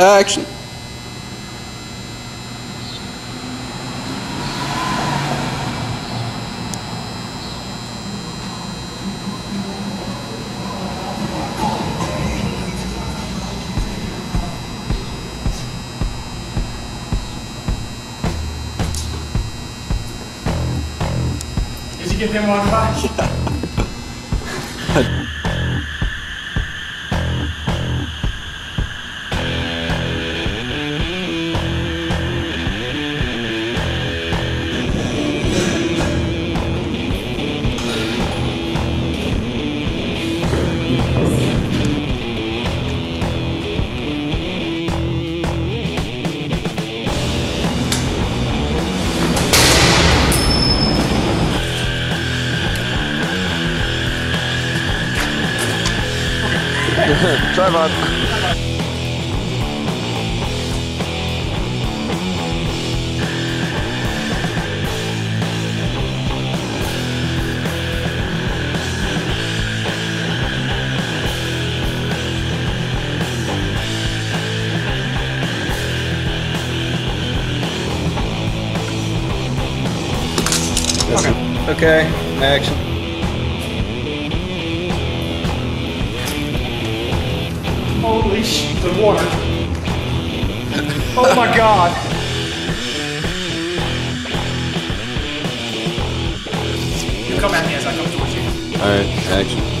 Action. Did you get them on fire? Tripod. Okay. Okay, action. Holy sh! The water. Oh my god. You come at me as I come towards you. Alright, action.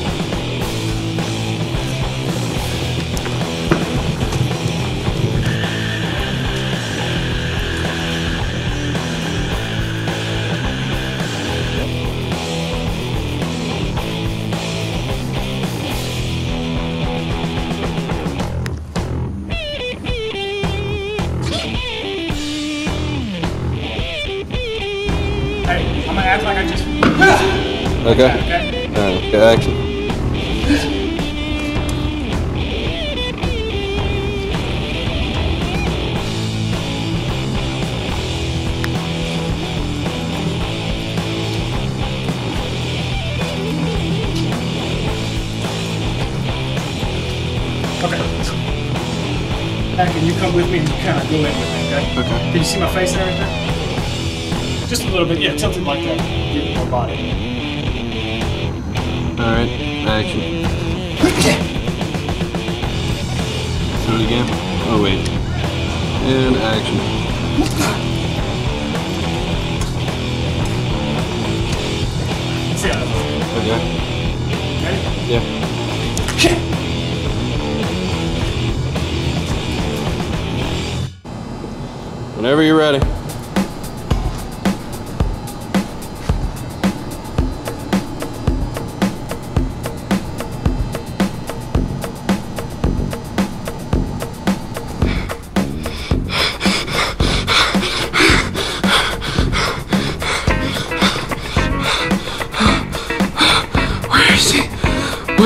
Hey, I'm gonna act like I just. Okay. Okay. Alright, okay, action. Okay. Back and you come with me and kind of go in with me, okay? Okay. Can you see my face and everything? Just a little bit, yeah, tilted like that. Give it more body. Alright, action. Do it again. Oh, wait. And action. See how Okay. Ready? Yeah. Whenever you're ready.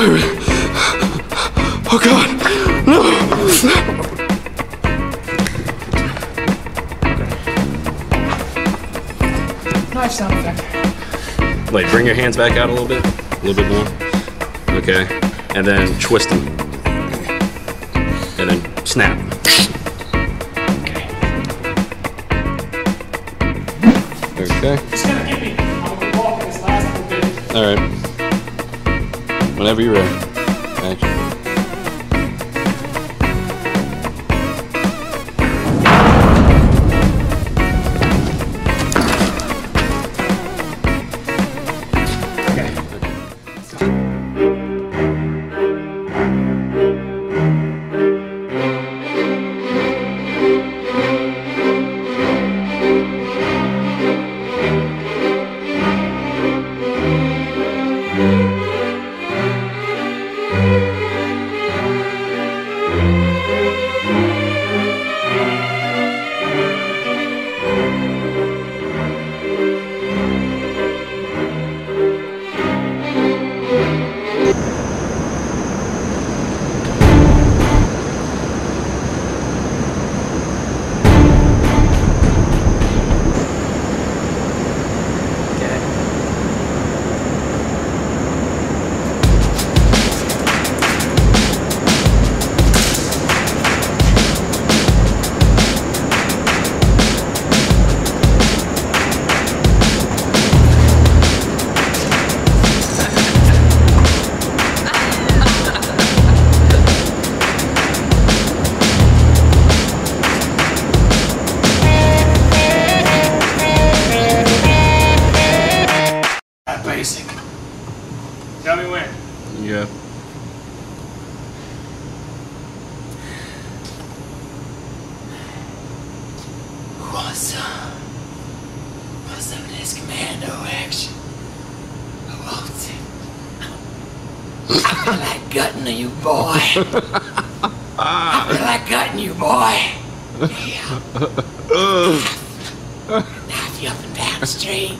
Where? Oh God! No! Nice sound effect. Wait, bring your hands back out a little bit. A little bit more. Okay. And then twist them. And then snap. Okay. Just gonna get Whenever you're ready. Yeah. What's up? What's up this commando action? I want it. I feel like gutting you, boy. I feel like gutting you, boy. Yeah. now you up and down the street.